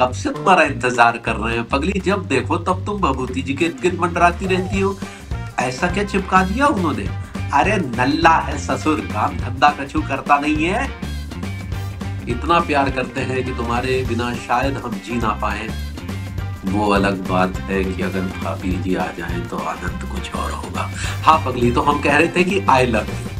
कब से तुम्हारा इंतज़ार कर रहे हैं? पगली, जब देखो, तब तुम भभूति जी के गिर्द मंडराती रहती हो। ऐसा क्या चिपका दिया उन्होंने? अरे, नल्ला है ससुर, काम धंधा कछु करता नहीं है। इतना प्यार करते हैं कि तुम्हारे बिना शायद हम जी ना पाए। वो अलग बात है कि अगर भाभी जी आ जाए तो आनंद कुछ और होगा। हाँ पगली तो हम कह रहे थे कि I love you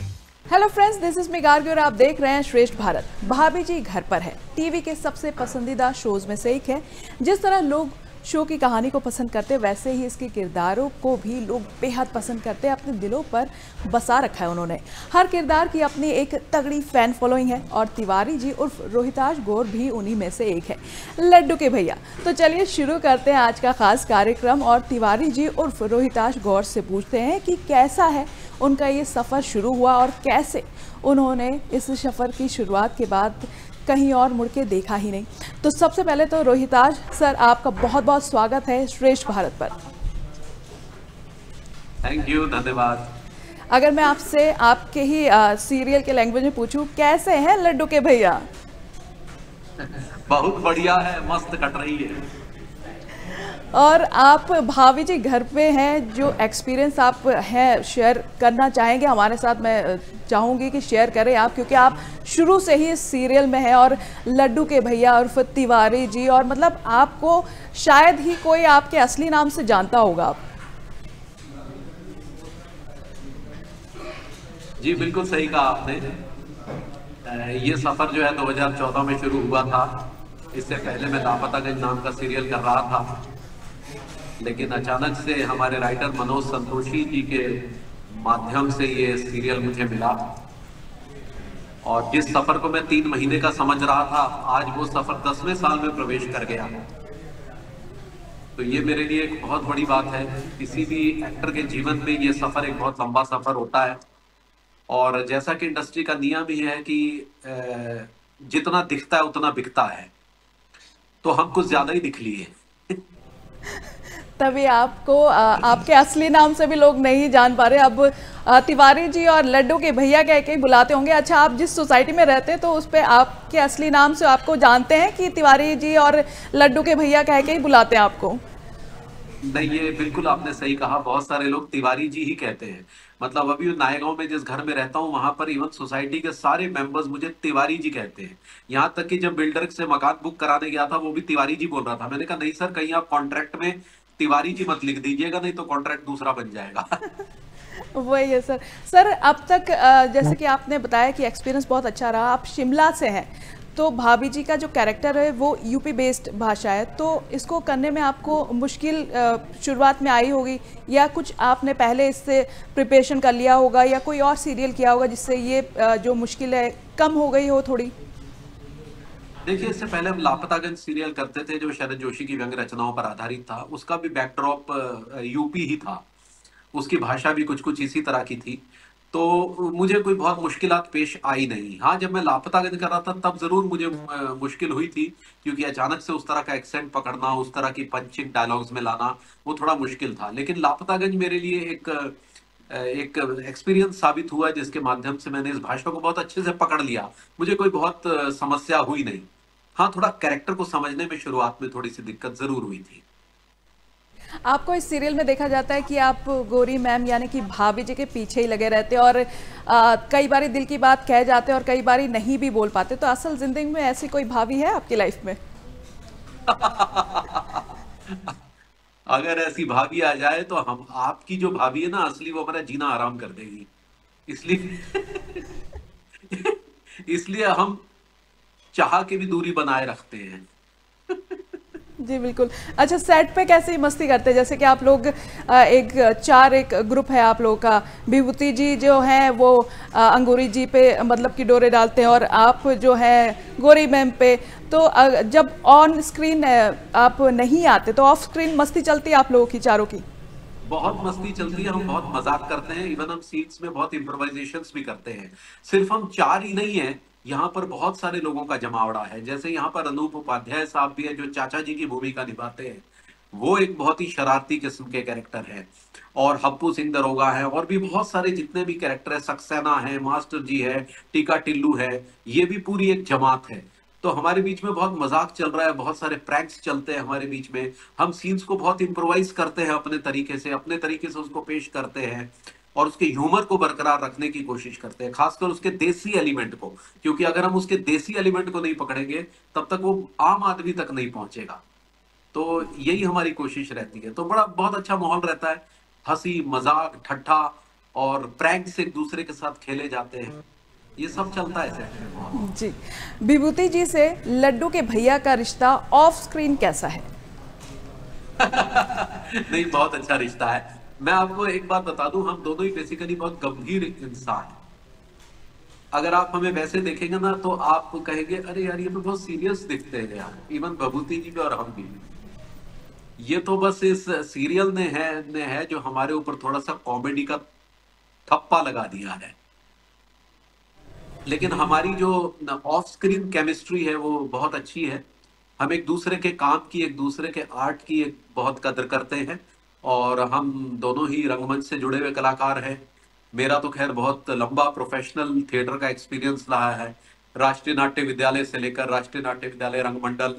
hello friends this is मिगार्गी और आप देख रहे हैं श्रेष्ठ भारत। भाभी जी घर पर है। टीवी के सबसे पसंदीदा शोज़ में से एक है। जिस तरह लोग शो की कहानी को पसंद करते वैसे ही इसके किरदारों को भी लोग बेहद पसंद करते हैं। अपने दिलों पर बसा रखा है उन्होंने। हर किरदार की अपनी एक तगड़ी फ़ैन फॉलोइंग है और तिवारी जी उर्फ़ रोहिताज गौर भी उन्हीं में से एक है। लड्डू के भैया। तो चलिए शुरू करते हैं आज का खास कार्यक्रम और तिवारी जी उर्फ़ रोहिताज गौर से पूछते हैं कि कैसा है उनका ये सफ़र शुरू हुआ और कैसे उन्होंने इस सफ़र की शुरुआत के बाद कहीं और मुड़ के देखा ही नहीं। तो सबसे पहले तो रोहिताज सर आपका बहुत बहुत स्वागत है श्रेष्ठ भारत पर। थैंक यू धन्यवाद। अगर मैं आपसे आपके ही आ, सीरियल के लैंग्वेज में पूछूँ कैसे हैं लड्डू के भैया? बहुत बढ़िया है मस्त कट रही है। और आप भाभी जी घर पे हैं, जो एक्सपीरियंस आप हैं शेयर करना चाहेंगे, हमारे साथ मैं चाहूँगी कि शेयर करें आप, क्योंकि आप शुरू से ही इस सीरियल में हैं और लड्डू के भैया और तिवारी जी, और मतलब आपको शायद ही कोई आपके असली नाम से जानता होगा आप। जी, बिल्कुल सही कहा आपने। ये सफ़र जो है 2014 में शुरू हुआ था। इससे पहले मैं लापतागंज नाम का सीरियल कर रहा था। लेकिन अचानक से हमारे राइटर मनोज संतोषी जी के माध्यम से ये सीरियल मुझे मिला। और जिस सफ़र को मैं तीन महीने का समझ रहा था, आज वो सफ़र दसवें साल में प्रवेश कर गया। तो ये मेरे लिए एक बहुत बड़ी बात है। किसी भी एक्टर के जीवन में ये सफ़र एक बहुत लंबा सफ़र होता है। और जैसा कि इंडस्ट्री का नियम भी है कि जितना दिखता है, उतना बिकता है। तो हम कुछ ज़्यादा ही दिख लिए। तभी आपको आ, आपके असली नाम से भी लोग नहीं जान पा रहे। अब तिवारी जी और लड्डू के भैया कह के बुलाते होंगे। अच्छा आप जिस सोसाइटी में रहते हैं तो उस पर आपके असली नाम से आपको जानते हैं कि तिवारी जी और लड्डू के भैया कह के ही बुलाते हैं आपको? नहीं ये बिल्कुल आपने सही कहा। बहुत सारे लोग तिवारी जी ही कहते हैं। मतलब अभी नायगांव में जिस घर में रहता हूँ वहाँ पर इवन सोसाइटी के सारे मेंबर्स मुझे तिवारी जी कहते हैं। यहाँ तक कि जब बिल्डर से मकान बुक कराने गया था वो भी तिवारी जी बोल रहा था। मैंने कहा नहीं सर कहीं आप कॉन्ट्रैक्ट में तिवारी जी मत लिख दीजिएगा, नहीं तो कॉन्ट्रैक्ट दूसरा बन जाएगा। वही है सर सर अब तक जैसे कि आपने बताया कि एक्सपीरियंस बहुत अच्छा रहा, आप शिमला से हैं तो भाभी जी का जो कैरेक्टर है, वो यूपी बेस्ड भाषा है तो इसको करने में आपको मुश्किल शुरुआत में आई होगी, या कुछ आपने पहले इससे प्रिपरेशन कर लिया होगा, या कोई और सीरियल किया होगा जिससे ये जो मुश्किल है, कम हो गई हो थोड़ी? देखिए, इससे पहले हम लापतागंज सीरियल करते थे, जो शरद जोशी की व्यंग रचनाओं पर आधारित था। उसका भी बैकड्रॉप यूपी ही था। उसकी भाषा भी कुछ कुछ इसी तरह की थी। तो मुझे कोई बहुत मुश्किल पेश आई नहीं। हाँ जब मैं लापतागंज कर रहा था, तब ज़रूर मुझे मुश्किल हुई थी, क्योंकि अचानक से उस तरह का एक्सेंट पकड़ना, उस तरह की पंचिंग डायलॉग्स में लाना, वो थोड़ा मुश्किल था। लेकिन लापतागंज मेरे लिए एक एक एक्सपीरियंस साबित हुआ, जिसके माध्यम से मैंने इस भाषा को बहुत अच्छे से पकड़ लिया। मुझे कोई बहुत समस्या हुई नहीं। हाँ थोड़ा कैरेक्टर को समझने में शुरुआत में थोड़ी सी दिक्कत ज़रूर हुई थी। आपको इस सीरियल में देखा जाता है कि आप गोरी मैम यानी कि भाभी जी के पीछे ही लगे रहते और आ, कई बारी दिल की बात कह जाते और कई बारी नहीं भी बोल पाते। तो असल ज़िंदगी में ऐसी कोई भाभी है आपकी लाइफ में? अगर ऐसी भाभी आ जाए तो हम आपकी जो भाभी है ना असली वो हमारा जीना आराम कर देगी। इसलिए इसलिए हम चाह के भी दूरी बनाए रखते हैं। जी बिल्कुल। अच्छा सेट पे कैसे मस्ती करते हैं? जैसे कि आप लोग एक चार एक ग्रुप है आप लोगों का। विभूति जी जो हैं वो अंगूरी जी पे मतलब कि डोरे डालते हैं और आप जो है गोरी मैम पे। तो जब ऑन स्क्रीन आप नहीं आते तो ऑफ़ स्क्रीन मस्ती चलती है आप लोगों की चारों की? बहुत मस्ती चलती है हम बहुत मज़ाक करते हैं। इवन हम सीट्स में बहुत इम्प्रोवाइजेशन भी करते हैं। सिर्फ़ हम चार ही नहीं है यहाँ पर बहुत सारे लोगों का जमावड़ा है। जैसे यहाँ पर अनूप उपाध्याय साहब भी है, जो चाचा जी की भूमिका निभाते हैं, वो एक बहुत ही शरारती किस्म के कैरेक्टर है। और हप्पू सिंह दरोगा है, और भी बहुत सारे जितने भी कैरेक्टर है, सक्सेना है, मास्टर जी है, टीका टिल्लू है, ये भी पूरी एक जमात है। तो हमारे बीच में बहुत मज़ाक चल रहा है, बहुत सारे प्रैंक्स चलते हैं हमारे बीच में। हम सीन्स को बहुत इम्प्रोवाइज करते हैं अपने तरीके से, अपने तरीके से उसको पेश करते हैं। और उसके ह्यूमर को बरकरार रखने की कोशिश करते हैं खासकर उसके देसी एलिमेंट को क्योंकि अगर हम उसके देसी एलिमेंट को नहीं पकड़ेंगे तब तक वो आम आदमी तक नहीं पहुंचेगा। तो यही हमारी कोशिश रहती है। तो बड़ा बहुत अच्छा माहौल रहता है। हँसी मज़ाक ठट्ठा और प्रैंक्स एक दूसरे के साथ खेले जाते हैं। ये सब चलता है जी। विभूति जी से लड्डू के भैया का रिश्ता ऑफ़ स्क्रीन कैसा है? नहीं बहुत अच्छा रिश्ता है। मैं आपको एक बात बता दूँ, हम दोनों ही बेसिकली बहुत गंभीर इंसान हैं। अगर आप हमें वैसे देखेंगे ना तो आप कहेंगे, अरे यार, ये तो बहुत सीरियस दिखते हैं यार इवन बबूती जी भी और हम भी। ये तो बस इस सीरियल ने है ने है जो हमारे ऊपर थोड़ा सा कॉमेडी का थप्पा लगा दिया है। लेकिन हमारी जो ऑफ़ स्क्रीन केमिस्ट्री है, वो बहुत अच्छी है। हम एक दूसरे के काम की, एक दूसरे के आर्ट की एक बहुत कदर करते हैं। और हम दोनों ही रंगमंच से जुड़े हुए कलाकार हैं। मेरा तो खैर बहुत लंबा प्रोफेशनल थिएटर का एक्सपीरियंस रहा है। राष्ट्रीय नाट्य विद्यालय से लेकर राष्ट्रीय नाट्य विद्यालय रंगमंडल।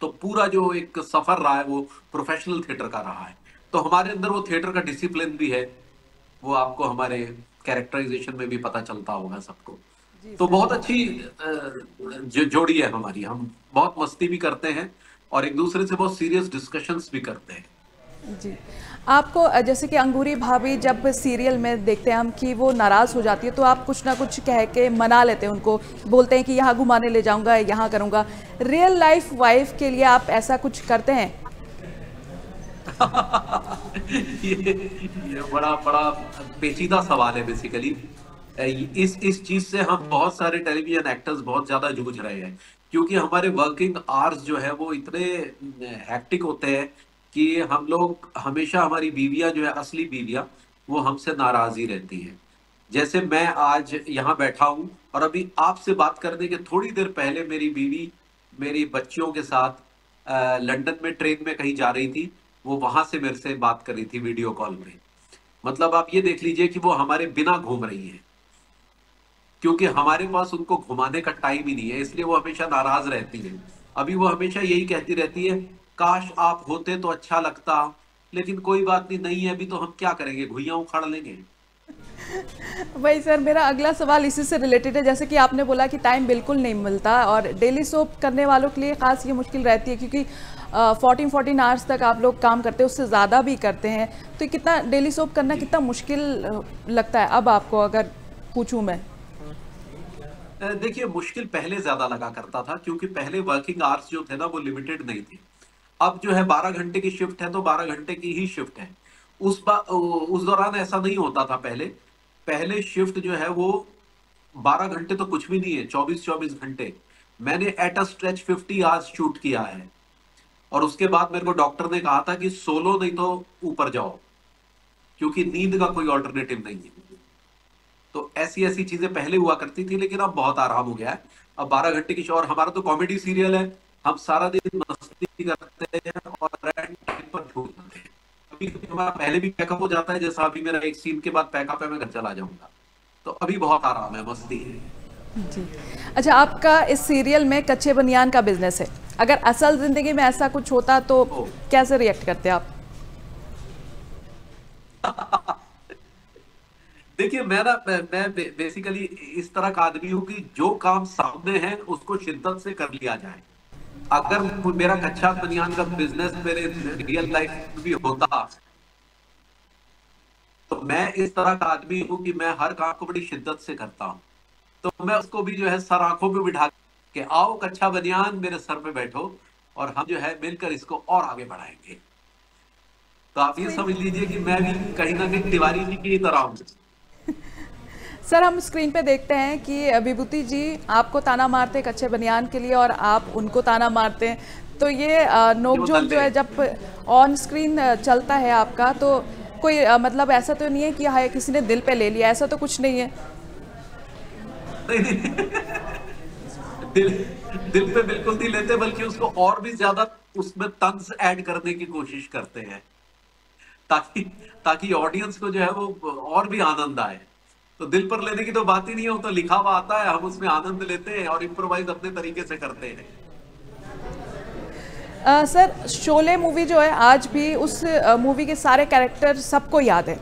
तो पूरा जो एक सफ़र रहा है वो प्रोफेशनल थिएटर का रहा है। तो हमारे अंदर वो थिएटर का डिसिप्लिन भी है। वो आपको हमारे कैरेक्टराइजेशन में भी पता चलता होगा सबको। तो बहुत अच्छी जो जोड़ी है हमारी। हम बहुत मस्ती भी करते हैं और एक दूसरे से बहुत सीरियस डिस्कशंस भी करते हैं। जी। आपको जैसे कि अंगूरी भाभी जब सीरियल में देखते हैं हम कि वो नाराज़ हो जाती है तो आप कुछ ना कुछ कह के मना लेते हैं उनको। बोलते हैं कि यहाँ घुमाने ले जाऊँगा यहाँ करूँगा। रियल लाइफ वाइफ के लिए आप ऐसा कुछ करते हैं? ये, ये बड़ा बड़ा पेचीदा सवाल है बेसिकली इस इस चीज़ से हम बहुत सारे टेलीविज़न एक्टर्स बहुत ज़्यादा जूझ रहे हैं। क्योंकि हमारे वर्किंग आवर्स जो है वो इतने हैक्टिक होते हैं कि हम लोग हमेशा हमारी बीवियाँ जो है, असली बीवियाँ, वो हमसे नाराज़ ही रहती हैं। जैसे मैं आज यहाँ बैठा हूँ और अभी आपसे बात करने के थोड़ी देर पहले मेरी बीवी मेरी बच्चियों के साथ लंदन में ट्रेन में कहीं जा रही थी, वो वहाँ से मेरे से बात कर रही थी वीडियो कॉल में। मतलब आप ये देख लीजिए कि वो हमारे बिना घूम रही है। क्योंकि हमारे पास उनको घुमाने का टाइम ही नहीं है, इसलिए वो हमेशा नाराज़ रहती है। अभी वो हमेशा यही कहती रहती है काश आप होते तो अच्छा लगता लेकिन कोई बात नहीं नहीं है अभी तो हम क्या करेंगे? घुइया उखाड़ लेंगे। वही सर मेरा अगला सवाल इसी से रिलेटेड है। जैसे कि आपने बोला कि टाइम बिल्कुल नहीं मिलता और डेली सोप करने वालों के लिए खास ये मुश्किल रहती है क्योंकि फोर्टीन फोर्टीन आवर्स तक आप लोग काम करते हैं उससे ज़्यादा भी करते हैं। तो कितना डेली सोप करना कितना मुश्किल लगता है? अब आपको अगर पूछूँ मैं। देखिए मुश्किल पहले ज़्यादा लगा करता था क्योंकि पहले वर्किंग आवर्स जो थे ना वो लिमिटेड नहीं थे। अब जो है बारह घंटे की शिफ्ट है तो बारह घंटे की ही शिफ्ट है। उस उस दौरान ऐसा नहीं होता था पहले। पहले शिफ्ट जो है वो बारह घंटे तो कुछ भी नहीं है चौबीस चौबीस घंटे। मैंने at a stretch fifty hours shoot किया है। और उसके बाद मेरे को डॉक्टर ने कहा था कि सोलो नहीं तो ऊपर जाओ, क्योंकि नींद का कोई ऑल्टरनेटिव नहीं है। तो ऐसी ऐसी चीज़ें पहले हुआ करती थी, लेकिन अब बहुत आराम हो गया है। अब बारह घंटे की शो और हमारा तो कॉमेडी सीरियल है। हम सारा दिन मस्ती करते हैं और रेड टाइम पर हैं। अभी हमारा पहले भी पैकअप हो जाता है जैसा अभी मेरा एक सीन के बाद पैकअप है मैं घर चला जाऊँगा। तो अभी बहुत आराम है मस्ती है। जी। अच्छा आपका इस सीरियल में कच्चे बनियान का बिज़नेस है। अगर असल ज़िंदगी में ऐसा कुछ होता तो कैसे रिएक्ट करते आप? देखिए मैं ना मैं बेसिकली इस तरह का आदमी हूँ कि जो काम सामने है उसको शिद्दत से कर लिया जाए। अगर मेरा कच्चा बनियान का बिज़नेस मेरे रियल लाइफ में भी होता तो मैं इस तरह का आदमी हूँ कि मैं हर काम को बड़ी शिद्दत से करता हूँ। तो मैं उसको भी जो है सर आँखों पे बिठा के, आओ कच्चा बनियान, मेरे सर पे बैठो और हम जो है मिलकर इसको और आगे बढ़ाएँगे। तो आप ये समझ लीजिए कि मैं भी कहीं ना कहीं तिवारी जी की तरह हूँ। सर हम स्क्रीन पे देखते हैं कि विभूति जी आपको ताना मारते हैं कच्चे बनियान के लिए और आप उनको ताना मारते हैं। तो ये नोकझोंक जो है जब ऑन स्क्रीन चलता है आपका तो कोई मतलब ऐसा तो नहीं है कि हाँ किसी ने दिल पे ले लिया ऐसा तो कुछ नहीं है। दिल दिल पे बिल्कुल नहीं लेते बल्कि उसको और भी ज़्यादा उसमें तंज ऐड करने की कोशिश करते हैं। ताकि ताकि ऑडियंस को जो है वो और भी आनंद आए। तो दिल पर लेने की तो बात ही नहीं है वो तो लिखा हुआ आता है हम उसमें आनंद लेते हैं और इम्प्रोवाइज अपने तरीके से करते हैं। आ, सर शोले मूवी जो है आज भी उस मूवी के सारे कैरेक्टर सबको याद है।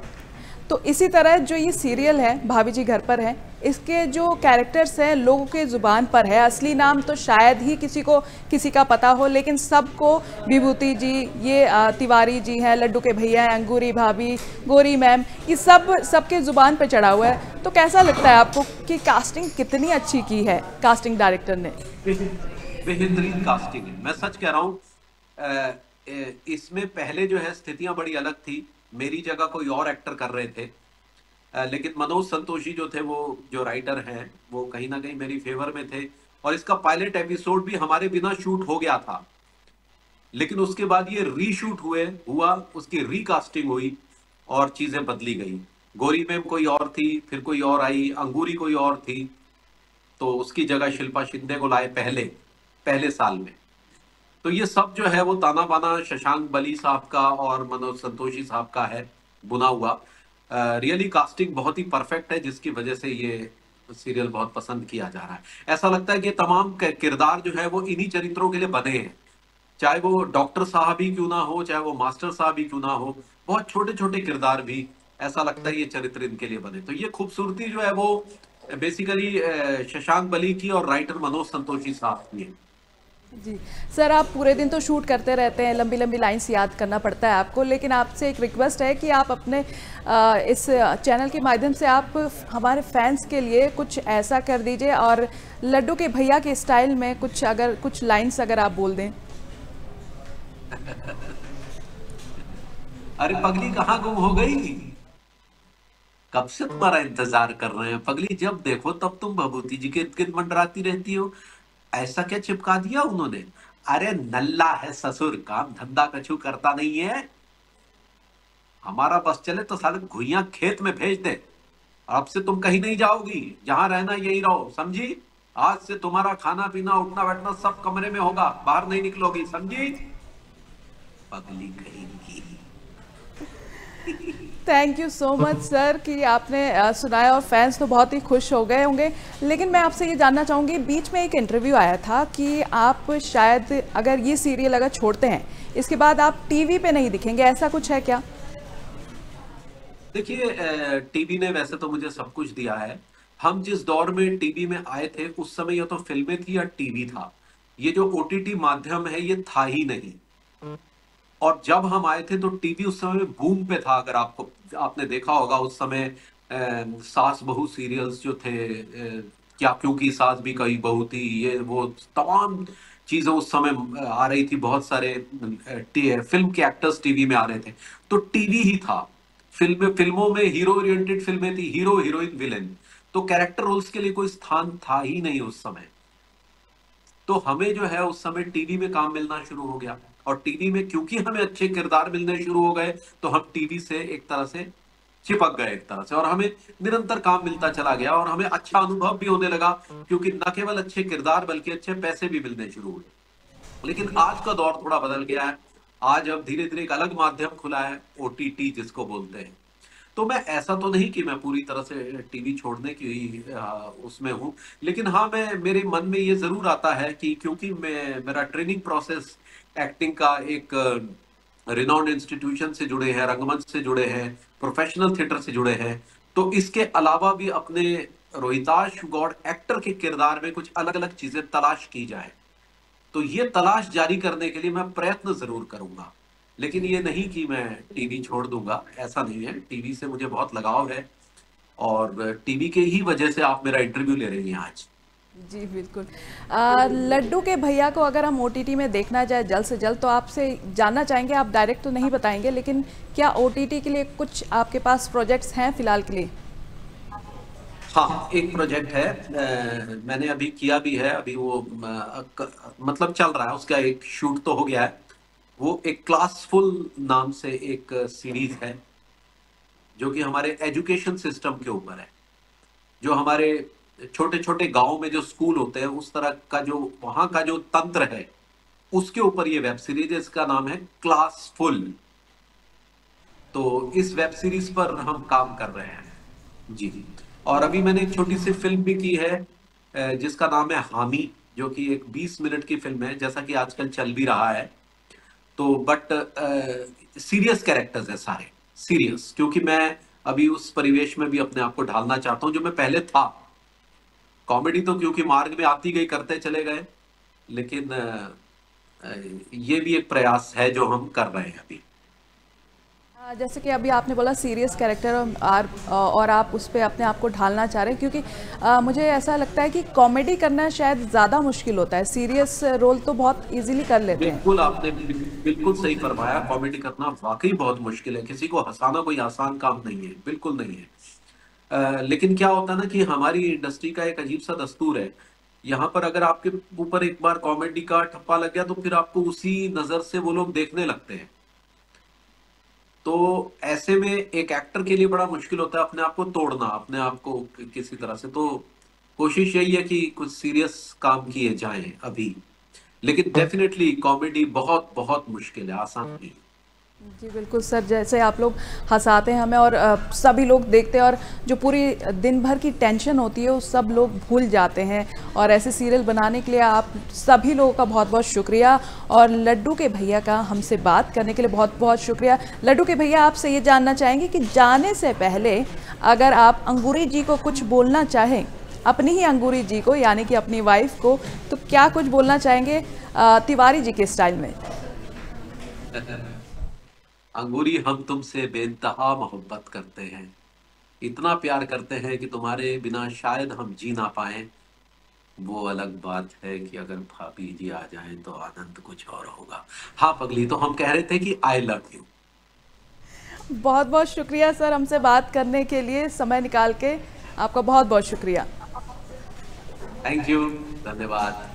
तो इसी तरह जो ये सीरियल है भाभी जी घर पर है इसके जो कैरेक्टर्स हैं, लोगों के ज़ुबान पर है। असली नाम तो शायद ही किसी को, किसी का पता हो, लेकिन सबको विभूति जी, ये तिवारी जी हैं, लड्डू के भैया हैं, अंगूरी भाभी, गोरी मैम, ये सब, सबके ज़ुबान पर चढ़ा हुआ है। तो कैसा लगता है आपको कि कास्टिंग कितनी अच्छी की है कास्टिंग डायरेक्टर ने? बेहतरीन कास्टिंग है। मैं सच कह रहा हूँ इसमें पहले जो है स्थितियाँ बड़ी अलग थी। मेरी जगह कोई और एक्टर कर रहे थे। लेकिन मनोज संतोषी जो थे, वो, जो राइटर हैं, वो कहीं ना कहीं मेरी फेवर में थे। और इसका पायलट एपिसोड भी हमारे बिना शूट हो गया था। लेकिन उसके बाद ये रीशूट हुए, हुआ, उसकी रीकास्टिंग हुई और चीज़ें बदली गई। गोरी मैम कोई और थी, फिर कोई और आई, अंगूरी कोई और थी तो उसकी जगह शिल्पा शिंदे को लाए पहले पहले साल में। तो ये सब जो है, वो ताना बाना शशांक बली साहब का और मनोज संतोषी साहब का है, बुना हुआ। रियली कास्टिंग बहुत ही परफेक्ट है, जिसकी वजह से ये सीरियल बहुत पसंद किया जा रहा है। ऐसा लगता है कि तमाम किरदार जो है वो इन्हीं चरित्रों के लिए बने हैं। चाहे वो डॉक्टर साहब ही क्यों ना हो, चाहे वो मास्टर साहब ही क्यों ना हो, बहुत छोटे छोटे किरदार भी ऐसा लगता है ये चरित्र इनके लिए बने। तो ये खूबसूरती जो है वो बेसिकली शशांक बली की और राइटर मनोज संतोषी साहब की है। जी। सर, आप पूरे दिन तो शूट करते रहते हैं, लंबी लंबी लाइंस याद करना पड़ता है आपको, लेकिन आपसे एक रिक्वेस्ट है कि आप अपने इस चैनल के माध्यम से आप हमारे फैंस के लिए कुछ ऐसा कर दीजिए और लड्डू के भैया के स्टाइल में कुछ अगर, कुछ लाइंस अगर आप बोल दें। अरे, पगली कहाँ गुम हो गई? कब से तुम्हारा इंतज़ार कर रहे हैं? पगली, जब देखो तब तुम भभूति जी के इर्द गिर्द मंडराती रहती हो। ऐसा क्या चिपका दिया उन्होंने? अरे नल्ला है ससुर, काम धंधा कछु करता नहीं है। हमारा बस चले तो साले घुइया खेत में भेज दे। अब से तुम कहीं नहीं जाओगी, जहाँ रहना यही रहो, समझी? आज से तुम्हारा खाना पीना, उठना बैठना सब कमरे में होगा, बाहर नहीं निकलोगी, समझी? पगली कहीं thank you so much sir कि आपने सुनाया और फैंस तो बहुत ही खुश हो गए होंगे। लेकिन मैं आपसे ये जानना चाहूँगी बीच में एक इंटरव्यू आया था कि आप शायद अगर ये सीरियल अगर छोड़ते हैं इसके बाद आप टीवी पे नहीं दिखेंगे ऐसा कुछ है क्या? देखिए टीवी ने वैसे तो मुझे सब कुछ दिया है। हम जिस दौर में टीवी में आए थे उस समय या तो फ़िल्में थी या टीवी था। ये जो ओटीटी माध्यम है ये था ही नहीं। और जब हम आए थे तो टीवी उस समय बूम पे था, अगर आपको, आपने देखा होगा उस समय सास बहू सीरियल्स जो थे क्या क्योंकि सास भी कई बहू थी, ये वो तमाम चीज़ें उस समय आ रही थी, बहुत सारे फ़िल्म के एक्टर्स टीवी में आ रहे थे। तो टीवी ही था। फ़िल्म, फ़िल्मों में हीरो ओरिएंटेड फ़िल्में थी हीरो हीरोइन विलेन तो कैरेक्टर रोल्स के लिए कोई स्थान था ही नहीं उस समय। तो हमें जो है उस समय टीवी में काम मिलना शुरू हो गया। और टीवी में क्योंकि हमें अच्छे किरदार मिलने शुरू हो गए तो हम टीवी से एक तरह से चिपक गए एक तरह से और हमें निरंतर काम मिलता चला गया और हमें अच्छा अनुभव भी होने लगा क्योंकि न केवल अच्छे किरदार बल्कि अच्छे पैसे भी मिलने शुरू हुए। लेकिन आज का दौर थोड़ा बदल गया है। आज अब धीरे धीरे एक अलग माध्यम खुला है ओटीटी जिसको बोलते हैं। तो मैं ऐसा तो नहीं कि मैं पूरी तरह से टीवी छोड़ने की उसमें हूँ, लेकिन हाँ मैं, मेरे मन में ये ज़रूर आता है कि क्योंकि मैं, मेरा ट्रेनिंग प्रोसेस एक्टिंग का एक रिनाउंड इंस्टीट्यूशन से जुड़े हैं, रंगमंच से जुड़े हैं प्रोफेशनल थिएटर से जुड़े हैं। तो इसके अलावा भी अपने रोहिताश गौड एक्टर के किरदार में कुछ अलग अलग चीज़ें तलाश की जाए। तो ये तलाश जारी करने के लिए मैं प्रयत्न ज़रूर करूँगा। लेकिन ये नहीं कि मैं टीवी छोड़ दूँगा, ऐसा नहीं है। टीवी से मुझे बहुत लगाव है और टीवी के ही वजह से आप मेरा इंटरव्यू ले रहे हैं आज। जी बिल्कुल। लड्डू के भैया को अगर हम ओटीटी में देखना जाए जल्द से जल्द तो आपसे जानना चाहेंगे आप डायरेक्ट तो नहीं बताएँगे लेकिन क्या ओटीटी के लिए कुछ आपके पास प्रोजेक्ट्स हैं फ़िलहाल के लिए? हाँ एक प्रोजेक्ट है। आ, मैंने अभी किया भी है। अभी वो आ, क, मतलब चल रहा है। उसका एक शूट तो हो गया है। वो एक क्लासफुल नाम से एक सीरीज़ है जो कि हमारे एजुकेशन सिस्टम के ऊपर है। जो हमारे छोटे छोटे गाँव में जो स्कूल होते हैं, उस तरह का जो, वहाँ का जो तंत्र है, उसके ऊपर ये वेब सीरीज़ इसका नाम है क्लास फुल तो इस वेब सीरीज़ पर हम काम कर रहे हैं। जी और अभी मैंने एक छोटी सी फ़िल्म भी की है जिसका नाम है हामी, जो कि एक 20 मिनट की फ़िल्म है, जैसा कि आजकल चल भी रहा है। तो बट सीरियस कैरेक्टर्स है सारे, सीरियस, क्योंकि मैं अभी उस परिवेश में भी अपने आप को ढालना चाहता हूँ, जो मैं पहले था। कॉमेडी तो क्योंकि मार्ग में आती गई करते चले गए लेकिन ये भी एक प्रयास है जो हम कर रहे हैं अभी। जैसे कि अभी आपने बोला सीरियस कैरेक्टर और, और आप उस पर अपने आप को ढालना चाह रहे हैं क्योंकि आ, मुझे ऐसा लगता है कि कॉमेडी करना शायद ज़्यादा मुश्किल होता है। सीरियस रोल तो बहुत इजीली कर लेते हैं। बिल्कुल आपने बिल्कुल सही फरमाया कॉमेडी करना वाकई बहुत मुश्किल है। किसी को हंसाना कोई आसान काम नहीं है बिल्कुल नहीं है। आ, लेकिन क्या होता है ना कि हमारी इंडस्ट्री का एक अजीब सा दस्तूर है। यहाँ पर अगर आपके ऊपर एक बार कॉमेडी का ठप्पा लग गया तो फिर आपको उसी नज़र से वो लोग देखने लगते हैं। तो ऐसे में एक एक्टर के लिए बड़ा मुश्किल होता है अपने आप को तोड़ना अपने आप को किसी तरह से। तो कोशिश यही है कि कुछ सीरियस काम किए जाएँ अभी। लेकिन डेफिनेटली कॉमेडी बहुत बहुत मुश्किल है आसान नहीं जी, बिल्कुल सर, जैसे आप लोग हंसाते हैं हमें और सभी लोग देखते हैं और जो पूरी दिन भर की टेंशन होती है, वो सब लोग भूल जाते हैं। और ऐसे सीरियल बनाने के लिए आप सभी लोगों का बहुत बहुत शुक्रिया। और लड्डू के भैया का हमसे बात करने के लिए बहुत बहुत शुक्रिया। लड्डू के भैया, आपसे ये जानना चाहेंगे कि जाने से पहले अगर आप अंगूरी जी को कुछ बोलना चाहें, अपनी ही अंगूरी जी को, यानी कि अपनी वाइफ को तो क्या कुछ बोलना चाहेंगे तिवारी जी के स्टाइल में? अंगूरी हम तुमसे बेनतहा मोहब्बत करते हैं। इतना प्यार करते हैं कि तुम्हारे बिना शायद हम जी ना पाए। वो अलग बात है कि अगर भाभी जी आ जाए तो आनंद कुछ और होगा। हाँ पगली तो हम कह रहे थे कि आई लव यू बहुत बहुत शुक्रिया सर हमसे बात करने के लिए समय निकाल के। आपका बहुत बहुत शुक्रिया। थैंक यू धन्यवाद।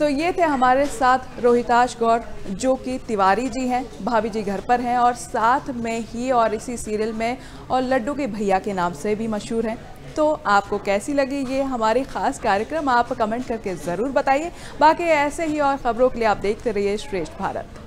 तो ये थे हमारे साथ रोहिताश गौर, जो कि तिवारी जी हैं, भाभी जी घर पर हैं और साथ में ही और इसी सीरियल में और लड्डू के भैया के नाम से भी मशहूर हैं। तो आपको कैसी लगी ये हमारी ख़ास कार्यक्रम? आप कमेंट करके ज़रूर बताइए। बाकी ऐसे ही और ख़बरों के लिए आप देखते रहिए श्रेष्ठ भारत।